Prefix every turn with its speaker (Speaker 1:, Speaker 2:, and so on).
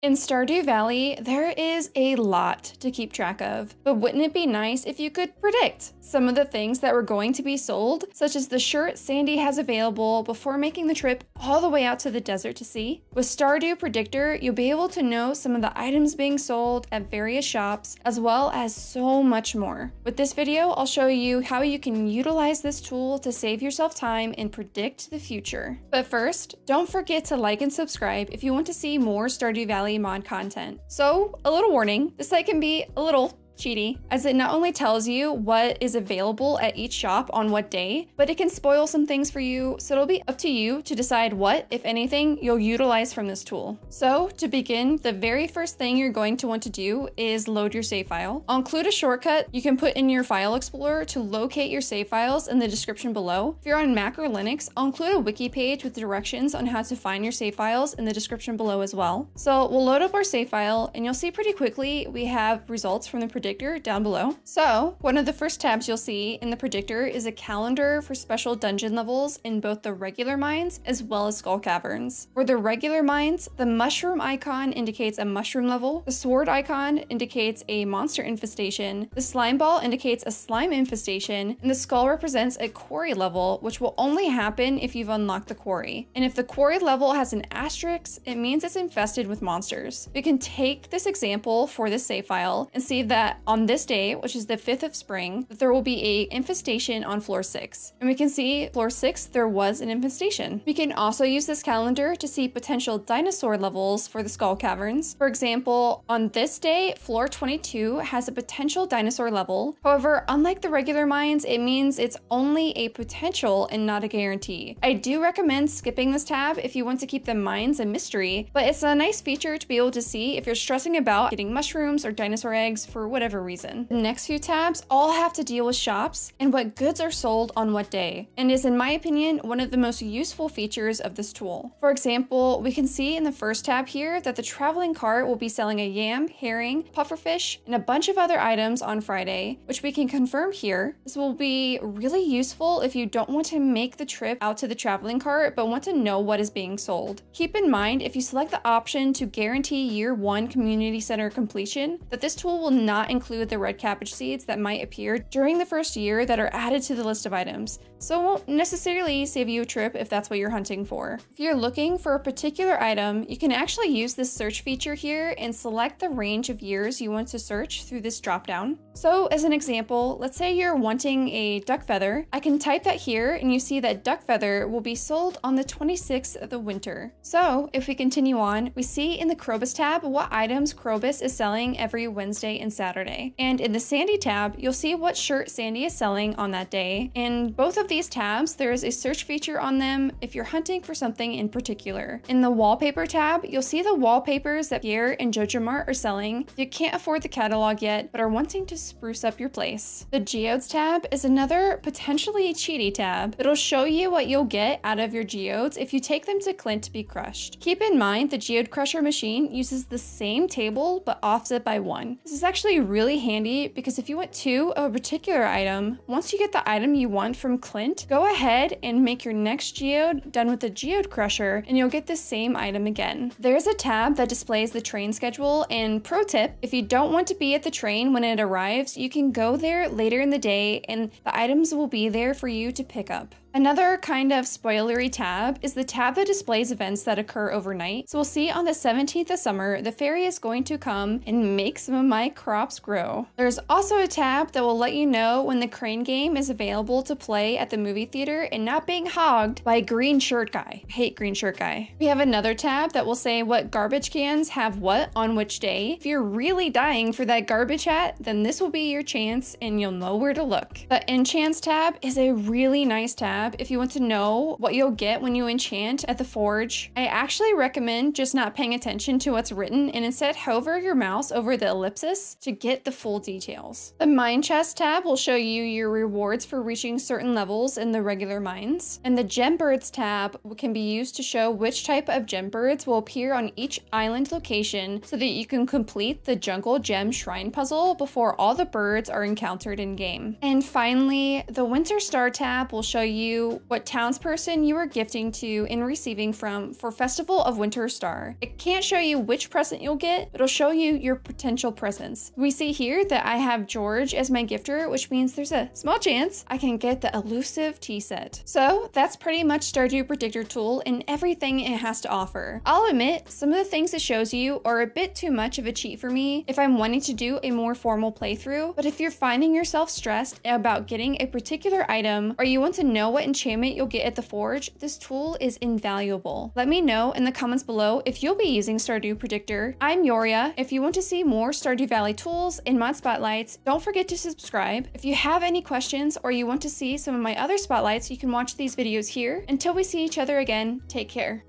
Speaker 1: In Stardew Valley, there is a lot to keep track of, but wouldn't it be nice if you could predict some of the things that were going to be sold, such as the shirt Sandy has available before making the trip all the way out to the desert to see? With Stardew Predictor, you'll be able to know some of the items being sold at various shops, as well as so much more. With this video, I'll show you how you can utilize this tool to save yourself time and predict the future. But first, don't forget to like and subscribe if you want to see more Stardew Valley mod content. So, a little warning, the site can be a little cheaty, as it not only tells you what is available at each shop on what day, but it can spoil some things for you, so it'll be up to you to decide what, if anything, you'll utilize from this tool. So to begin, the very first thing you're going to want to do is load your save file. I'll include a shortcut you can put in your file explorer to locate your save files in the description below. If you're on Mac or Linux, I'll include a wiki page with directions on how to find your save files in the description below as well. So we'll load up our save file and you'll see pretty quickly we have results from the prediction predictor down below. So one of the first tabs you'll see in the predictor is a calendar for special dungeon levels in both the regular mines as well as Skull Caverns. For the regular mines, the mushroom icon indicates a mushroom level, the sword icon indicates a monster infestation, the slime ball indicates a slime infestation, and the skull represents a quarry level, which will only happen if you've unlocked the quarry. And if the quarry level has an asterisk, it means it's infested with monsters. We can take this example for this save file and see that on this day, which is the 5th of spring, there will be a infestation on floor 6. And we can see floor 6, there was an infestation. We can also use this calendar to see potential dinosaur levels for the Skull Caverns. For example, on this day, floor 22 has a potential dinosaur level. However, unlike the regular mines, it means it's only a potential and not a guarantee. I do recommend skipping this tab if you want to keep the mines a mystery, but it's a nice feature to be able to see if you're stressing about getting mushrooms or dinosaur eggs for whatever whatever reason. The next few tabs all have to deal with shops and what goods are sold on what day, and is in my opinion one of the most useful features of this tool. For example, we can see in the first tab here that the traveling cart will be selling a yam, herring, pufferfish, and a bunch of other items on Friday, which we can confirm here. This will be really useful if you don't want to make the trip out to the traveling cart but want to know what is being sold. Keep in mind if you select the option to guarantee year one community center completion that this tool will not include the red cabbage seeds that might appear during the first year that are added to the list of items, so it won't necessarily save you a trip if that's what you're hunting for. If you're looking for a particular item, you can actually use this search feature here and select the range of years you want to search through this dropdown. So as an example, let's say you're wanting a duck feather. I can type that here and you see that duck feather will be sold on the 26th of the winter. So if we continue on, we see in the Krobus tab what items Krobus is selling every Wednesday and Saturday. Saturday. And in the Sandy tab, you'll see what shirt Sandy is selling on that day. In both of these tabs, there is a search feature on them if you're hunting for something in particular. In the wallpaper tab, you'll see the wallpapers that Pierre and JojaMart are selling if you can't afford the catalog yet but are wanting to spruce up your place. The Geodes tab is another potentially cheaty tab. It'll show you what you'll get out of your geodes if you take them to Clint to be crushed. Keep in mind the geode crusher machine uses the same table but offset by one. This is actually really handy because if you want two of a particular item, once you get the item you want from Clint, go ahead and make your next geode done with the geode crusher and you'll get the same item again. There's a tab that displays the train schedule and pro tip, if you don't want to be at the train when it arrives, you can go there later in the day and the items will be there for you to pick up. Another kind of spoilery tab is the tab that displays events that occur overnight. So we'll see on the 17th of summer, the fairy is going to come and make some of my crops grow. There's also a tab that will let you know when the crane game is available to play at the movie theater and not being hogged by green shirt guy. I hate green shirt guy. We have another tab that will say what garbage cans have what on which day. If you're really dying for that garbage hat, then this will be your chance and you'll know where to look. The enchants tab is a really nice tab if you want to know what you'll get when you enchant at the forge. I actually recommend just not paying attention to what's written and instead hover your mouse over the ellipsis to get the full details. The mine chest tab will show you your rewards for reaching certain levels in the regular mines. And the gem birds tab can be used to show which type of gem birds will appear on each island location so that you can complete the jungle gem shrine puzzle before all the birds are encountered in game. And finally, the winter star tab will show you you what townsperson you are gifting to and receiving from for Festival of Winter Star. It can't show you which present you'll get, it'll show you your potential presents. We see here that I have George as my gifter, which means there's a small chance I can get the elusive tea set. So that's pretty much Stardew Predictor tool and everything it has to offer. I'll admit, some of the things it shows you are a bit too much of a cheat for me if I'm wanting to do a more formal playthrough, but if you're finding yourself stressed about getting a particular item or you want to know what enchantment you'll get at the forge, this tool is invaluable. Let me know in the comments below if you'll be using Stardew Predictor. I'm Yoria. If you want to see more Stardew Valley tools and mod spotlights, don't forget to subscribe. If you have any questions or you want to see some of my other spotlights, you can watch these videos here. Until we see each other again, take care.